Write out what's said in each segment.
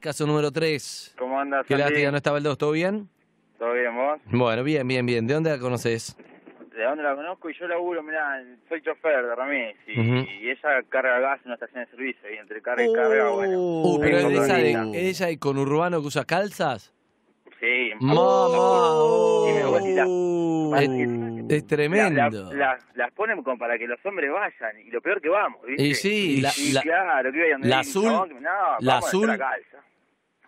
Caso número 3. ¿Cómo andas, Qué lástima, ¿no estaba el 2? ¿Todo bien? ¿Todo bien, vos? Bueno, bien, bien, bien. ¿De dónde la conoces? ¿De dónde la conozco? Y yo laburo, mirá, soy chofer de Ramis y, y ella carga gas en una estación de servicio y entre carga y carga, bueno. Uh, pero es esa de, con- es de conurbano que usa calzas. Sí. Mamá. Y me voy a tirar. Uh, es, tremendo. La- la- la- las ponen como para que los hombres vayan y lo peor que vamos, ¿viste? Y sí, la- Y la- claro, que iba a andar la azul- no, la vamos a azul- calza.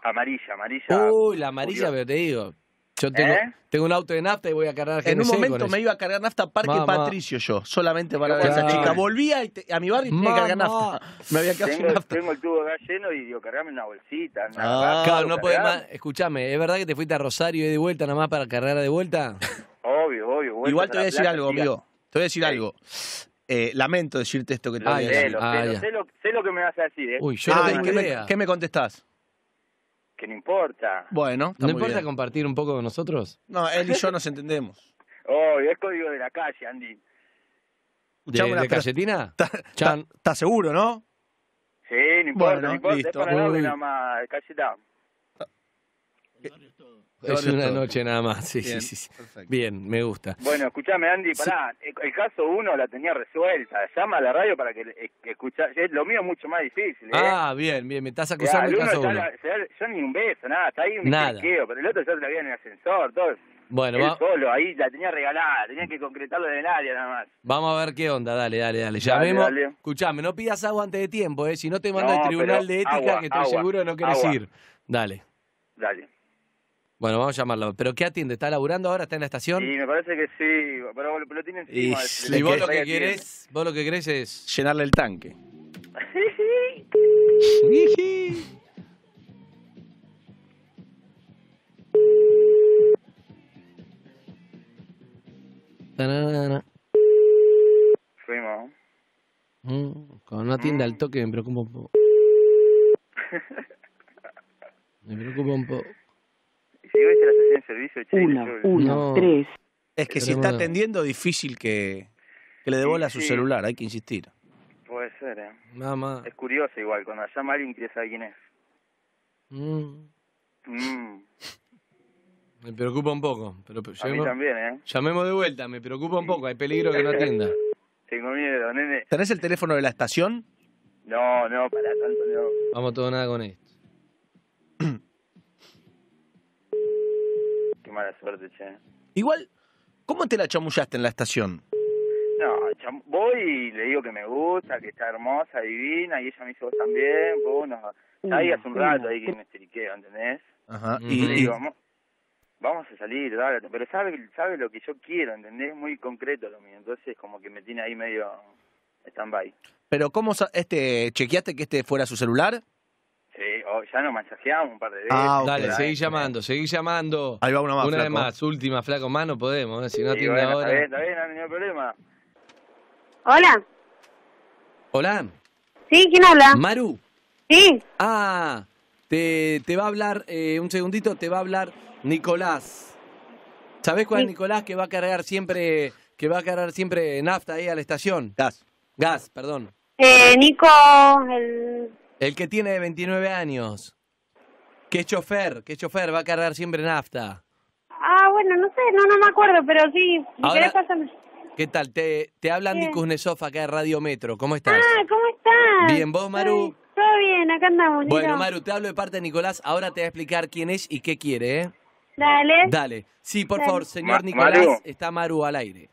Amarilla, amarilla. Uy, la amarilla, pero te digo. Yo tengo, ¿Eh? tengo un auto de nafta y voy a cargar En un momento me iba a cargar nafta a Parque Mamá. Patricio yo, solamente para ver a esa chica. Volvía y te- a mi barrio y tenía que cargar nafta. Me había quedado sin Tengo, nafta. tengo el tubo gas lleno y digo, cargame una bolsita. Una Ah, Claro, no podés más. Escuchame, ¿es verdad que te fuiste a Rosario y de vuelta nada más para cargar de vuelta? Obvio, obvio. Igual te voy a decir plaza, algo, amigo. Te voy a decir Sí. algo. Eh, lamento decirte esto que te voy a Ah, sé, decir. lo ah, sé, lo ya. sé, lo, sé lo que me vas a decir, ¿eh? Uy, yo no Ay, tengo ¿qué, me, idea. qué me contestás? Que no importa. Bueno, está ¿No muy importa bien. compartir un poco con nosotros? No, él y yo nos entendemos. Obvio, es código de la calle, Andy. ¿De, Escuchame una- de pero- Cayetina? ¿Estás Chan. estás seguro, no? Sí, no importa, Bueno, no importa. listo. Es para nada más. Es una noche nada más, sí, Bien, sí, sí. perfecto. Bien, me gusta. Bueno, escúchame, Andy, pará. El, el caso uno la tenía resuelta. Llama a la radio para que, eh, que escucha. Lo mío es mucho más difícil, ¿eh? Ah, bien, bien, me estás acusando el del uno caso 1. la- yo ni un beso, nada. Está ahí un Nada. histeriqueo, pero el otro ya se la había en el ascensor, todo. Bueno, Él va- solo, ahí la tenía regalada. Tenía que concretarlo de nadie nada más. vamos a ver qué onda, dale, dale, dale. Llamemos. dale. Escuchame, no pidas agua antes de tiempo, ¿eh? Si no te mando No, al tribunal de ética agua, que estoy agua, seguro que no querés agua. ir. Dale. Dale. Bueno, vamos a llamarlo. ¿Pero qué atiende? ¿Está laburando ahora? ¿Está en la estación? Sí, me parece que sí, pero lo, lo tiene Y encima. Y le- vos le- lo que querés, vos lo que querés es... Llenarle el tanque. Fuimos. Mm, Cuando no atiende al toque me preocupa un poco. Me preocupa un poco. Y si viste la estación de servicio, yo- uno, No. tres. Es que si está atendiendo, difícil que, que le dé Sí, su sí. celular, hay que insistir. Puede ser, ¿eh? Mamá. Es curioso igual, cuando llama alguien quiere saber quién es. Mm, Mm, me preocupa un poco. Pero a mí llamemos, también, ¿eh? llamemos de vuelta, me preocupa un poco. Hay peligro que no atienda. Tengo miedo, nene. ¿Tenés el teléfono de la estación? No, no, para tanto no. Vamos todo nada con esto. Qué mala suerte, che. Igual, ¿cómo te la chamullaste en la estación? No, voy y le digo que me gusta, que está hermosa, divina, y ella me dice vos también, vos nos... Ya ahí hace un rato ahí que me esteriqueo, ¿entendés? Ajá. Y, Le y- digo, "Vamos- vamos a salir, dale, pero sabe, sabe lo que yo quiero, ¿entendés? Muy concreto lo mío, entonces como que me tiene ahí medio stand-by. pero ¿cómo sa- este chequeaste que este fuera su celular? Oh, ya nos mensajeamos un par de veces. Ah, ok. Dale, seguí llamando, seguí llamando. Ahí va uno más, Una vez más, última, flaco, más no podemos, ¿eh? si no Sí, atiende bueno, Está bien, ahora. está bien, no hay ningún problema. Hola. Hola, ¿Sí? ¿Quién habla? Maru. Sí. Ah, te, te va a hablar, eh, un segundito, te va a hablar Nicolás. ¿Sabés cuál es Sí. Nicolás que va a cargar siempre, que va a cargar siempre nafta ahí a la estación? Gas. Gas, perdón. Eh, Nico, el... El que tiene 29 años. Que es chofer, que es chofer, va a cargar siempre nafta. Ah, bueno, no sé, no, no me acuerdo, pero sí, si Ahora- querés. ¿Qué tal? Te, te habla Andy. Kuznetsov acá de Radio Metro. ¿Cómo estás? Ah, ¿cómo estás? Bien, ¿vos, Maru? Todo- Todo bien, acá andamos. Bueno, Maru, te hablo de parte de Nicolás. Ahora te voy a explicar quién es y qué quiere, ¿eh? Dale. Dale. Sí, por Dale. favor, señor Ma- Nicolás. Maru. Está Maru al aire.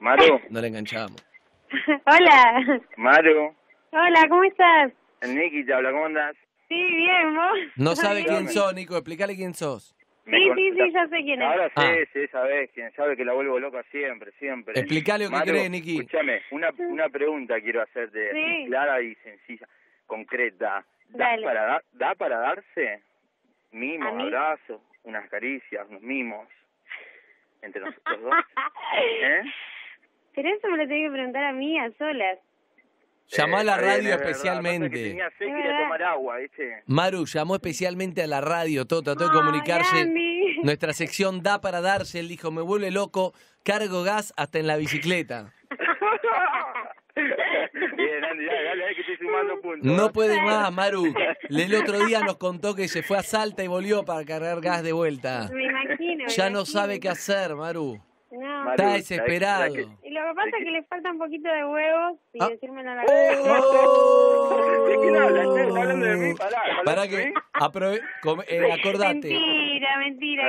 Maru, No le enganchamos. Hola. Maru, Hola, ¿cómo estás? Nicky te habla, ¿cómo andás? Sí, bien, ¿vos? No ¿Todo sabe bien? quién sos, Nico. Explícale quién sos. Me Sí, con- sí, sí, ya sé quién es. Ahora sí, Ah. sí, sabes quién sabe que la vuelvo loca siempre, siempre. Explicale lo que querés, Nicky. Escúchame, una, una pregunta quiero hacerte, Sí. clara y sencilla, concreta. ¿Da Dale. para, da, ¿Da para darse mimos, abrazos, unas caricias, unos mimos entre nosotros dos? ¿Eh? Pero eso me lo tenés que preguntar a mí, a solas. Llamó a la radio que especialmente. tenía sed y Es quería verdad. tomar agua, ¿viste? Maru llamó especialmente a la radio, todo trató de comunicarse. Andy. Nuestra sección da para darse. Él dijo, me vuelve loco, cargo gas hasta en la bicicleta. Bien, Andy, dale, dale, dale, que estoy sumando puntos. No puede más, Maru. El otro día nos contó que se fue a Salta y volvió para cargar gas de vuelta. Me imagino. me Ya no imagino. sabe qué hacer, Maru. No. Maru, Está ¿sabes- desesperado. que pasa que le falta un poquito de huevos y Ah. decírmelo a la. ¡Oh! ¿De quién hablas? ¿Estás hablando de mí? Pará, ¿hablas Pará de que aprove- come- eh, acordate. Mentira, mentira.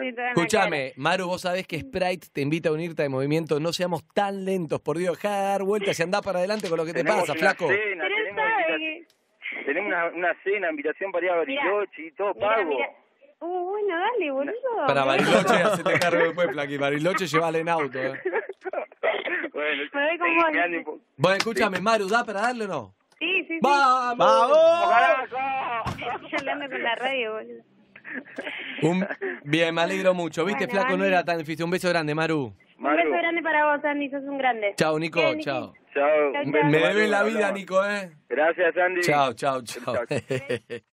que No, Escúchame, Maru, vos sabés que Sprite te invita a unirte al movimiento. No seamos tan lentos, por Dios. Deja de dar vueltas y andá para adelante con lo que te Tenemos pasa, una flaco. cena, Pero tenemos, sabe que... tenemos una, una cena, invitación para ir a Bariloche y todo Mira, pago. mira. Uh, bueno, dale, boludo. Para Bariloche, hacete cargo después, Flaqui. Bariloche, llevale en auto. eh. bueno, Me voy con vos. Bueno, escúchame, Maru, ¿da para darle o no? Sí, sí, sí. ¡Vamos! ¡Vamos! Hablando con la radio, boludo. Un- Bien, me alegro mucho. ¿Viste, Bueno, flaco? No era tan difícil. Un beso grande, Maru. Un Maru, beso grande para vos, Andy, sos un grande. Chao, Nico. Bien. Chao. chao. Me Maru, debes la vida, hablamos. Nico, ¿eh? Gracias, Andy. Chao, chao, chao. Chao.